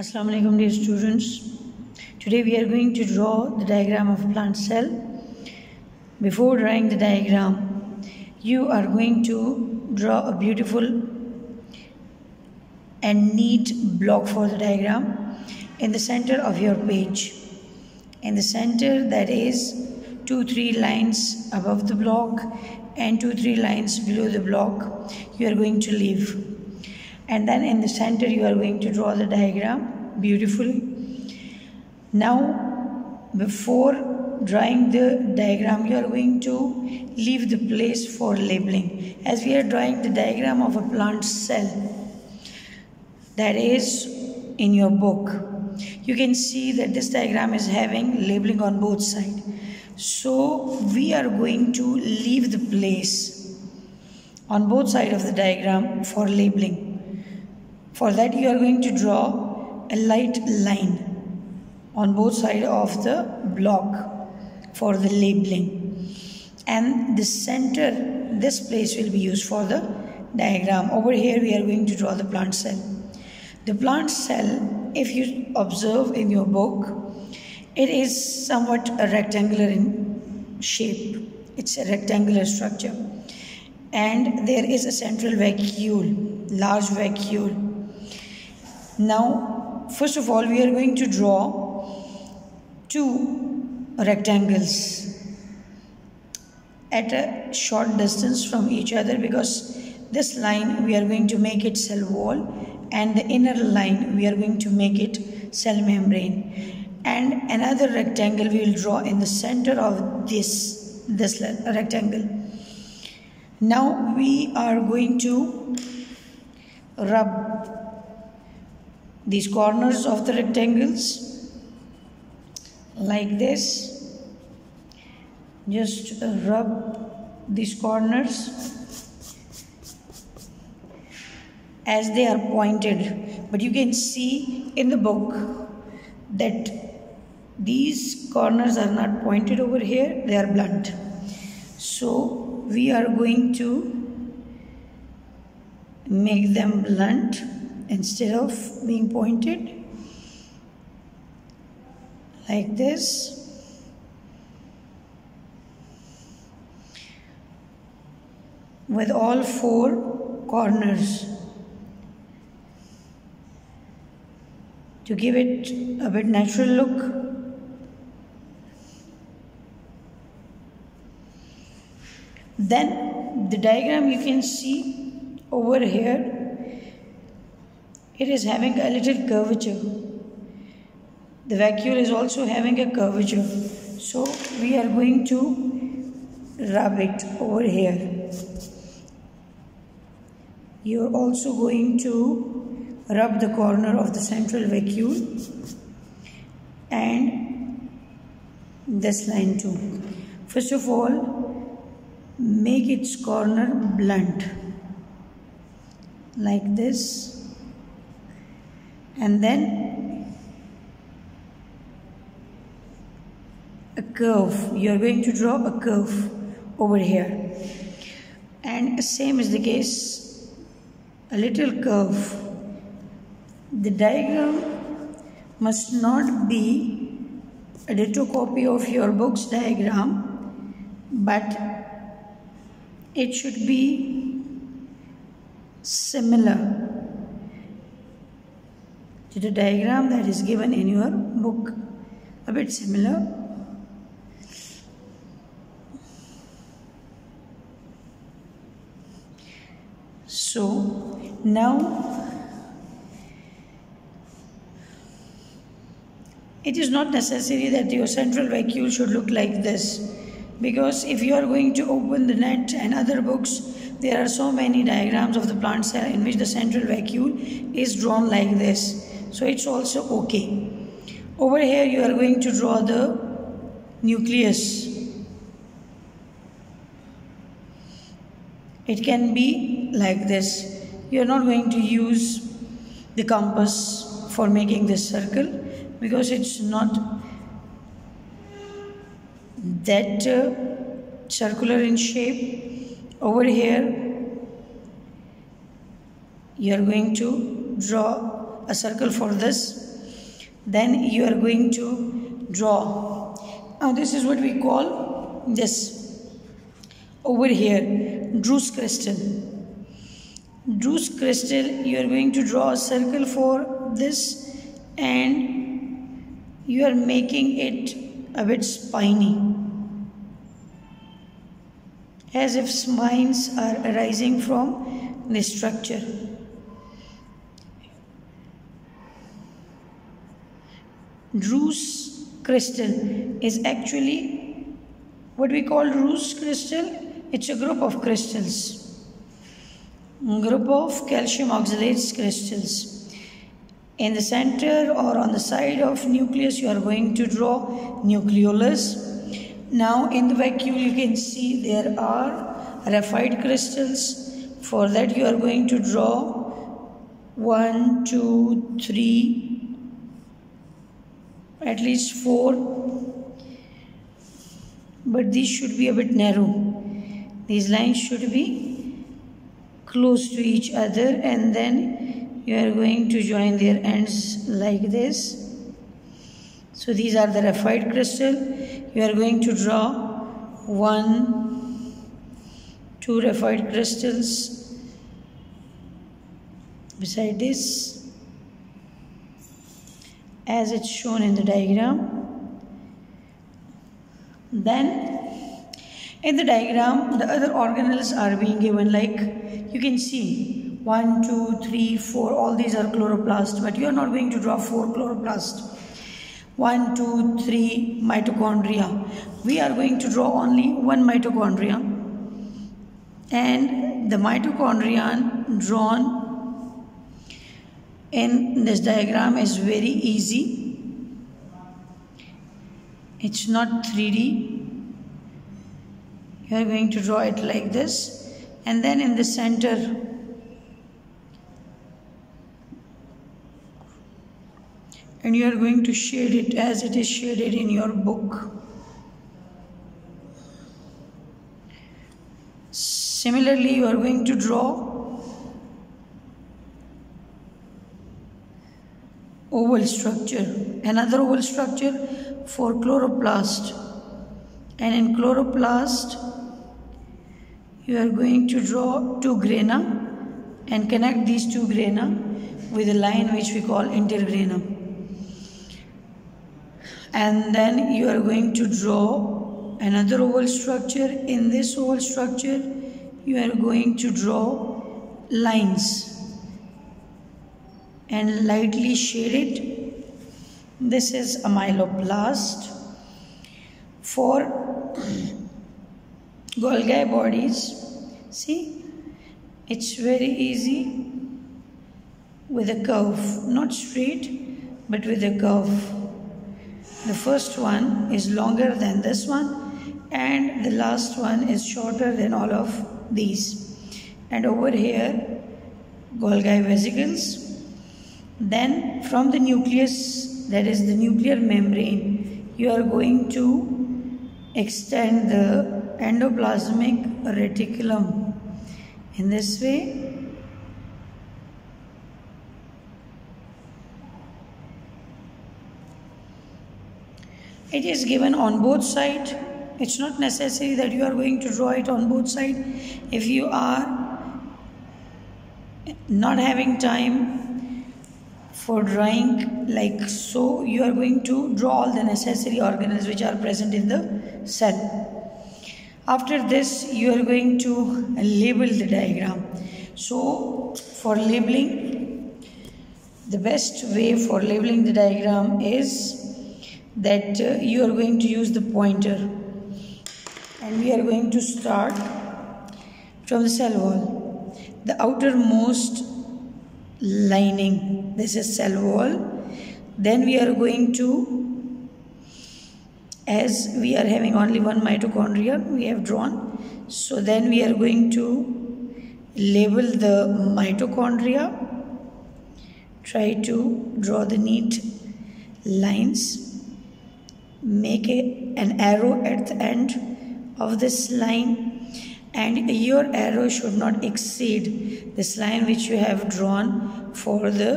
Assalamu alaikum dear students. Today we are going to draw the diagram of plant cell. Before drawing the diagram, you are going to draw a beautiful and neat block for the diagram in the center of your page. In the center that is 2 3 lines above the block and 2 3 lines below the block you are going to leave and then in the center you are going to draw the diagram. Beautifully now before drawing the diagram you are going to leave the place for labeling. As we are drawing the diagram of a plant cell that is in your book you can see that this diagram is having labeling on both sides. So we are going to leave the place on both sides of the diagram for labeling for that you are going to draw a light line on both sides of the block for the labeling. And the center this place will be used for the diagram. Over here we are going to draw the plant cell. The plant cell if you observe in your book it is somewhat a rectangular in shape. It's a rectangular structure. And there is a central vacuole large vacuole now, first of all, we are going to draw two rectangles at a short distance from each other because this line we are going to make it cell wall and the inner line we are going to make it cell membrane. And another rectangle we will draw in the center of this this rectangle. Now we are going to rub these corners of the rectangles like this. Just uh, rub these corners as they are pointed. But you can see in the book that these corners are not pointed over here they are blunt. So we are going to make them blunt instead of being pointed like this. With all four corners. To give it a bit natural look. Then the diagram you can see over here it is having a little curvature. The vacuole is also having a curvature. So we are going to rub it over here. You are also going to rub the corner of the central vacuole and this line too. First of all, make its corner blunt like this and then a curve. You are going to draw a curve over here. And same is the case a little curve. The diagram must not be a ditto copy of your book's diagram but it should be similar to the diagram that is given in your book. A bit similar. So now it is not necessary that your central vacuole should look like this because if you are going to open the net and other books there are so many diagrams of the plant cell in which the central vacuole is drawn like this so it's also okay. Over here you are going to draw the nucleus. It can be like this. You are not going to use the compass for making this circle because it's not that uh, circular in shape. Over here you are going to draw a circle for this. Then you are going to draw. Now this is what we call this. Over here Druse crystal. Druse crystal you are going to draw a circle for this and you are making it a bit spiny. As if spines are arising from the structure Druse crystal is actually what we call Druse crystal. It's a group of crystals. Group of calcium oxalate crystals. In the center or on the side of nucleus you are going to draw nucleolus. Now in the vacuole you can see there are raphide crystals. For that you are going to draw one, two, three, at least four but these should be a bit narrow. These lines should be close to each other and then you are going to join their ends like this. So these are the raphide crystal. You are going to draw one two raphide crystals beside this as it's shown in the diagram. Then in the diagram the other organelles are being given like you can see 1, 2, 3, 4 all these are chloroplast but you are not going to draw 4 chloroplast. 1, 2, 3 mitochondria. We are going to draw only one mitochondria and the mitochondrion drawn in this diagram is very easy. It's not 3D. You are going to draw it like this and then in the center and you are going to shade it as it is shaded in your book. Similarly, you are going to draw oval structure another oval structure for chloroplast. And in chloroplast you are going to draw two grana and connect these two grana with a line which we call intergrana and then you are going to draw another oval structure. In this oval structure you are going to draw lines and lightly shaded. This is a amyloplast. For Golgi bodies, see, it's very easy with a curve, not straight, but with a curve. The first one is longer than this one and the last one is shorter than all of these. And over here, Golgi vesicles then from the nucleus, that is the nuclear membrane, you are going to extend the endoplasmic reticulum. In this way, it is given on both sides. It's not necessary that you are going to draw it on both sides. If you are not having time for drawing like so you are going to draw all the necessary organelles which are present in the cell. After this you are going to label the diagram. So for labeling the best way for labeling the diagram is that uh, you are going to use the pointer. And we are going to start from the cell wall. The outermost lining. This is cell wall. Then we are going to as we are having only one mitochondria we have drawn. So then we are going to label the mitochondria try to draw the neat lines make a, an arrow at the end of this line and your arrow should not exceed this line which you have drawn for the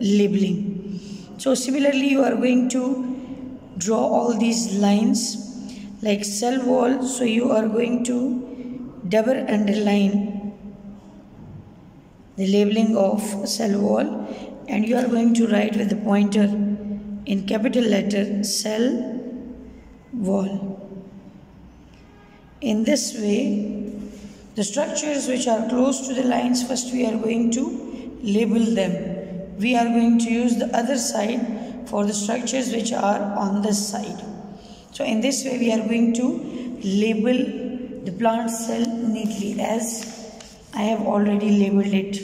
labeling. So similarly you are going to draw all these lines like cell wall. So you are going to double underline the labeling of cell wall. And you are going to write with the pointer in capital letter cell wall. In this way the structures which are close to the lines first we are going to label them we are going to use the other side for the structures which are on this side. So in this way we are going to label the plant cell neatly as I have already labeled it.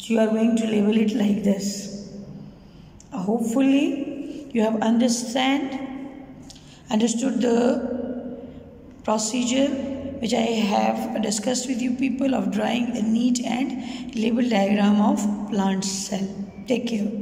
So you are going to label it like this. Hopefully you have understand understood the procedure which I have discussed with you people of drawing a neat and label diagram of plant cell. Take care.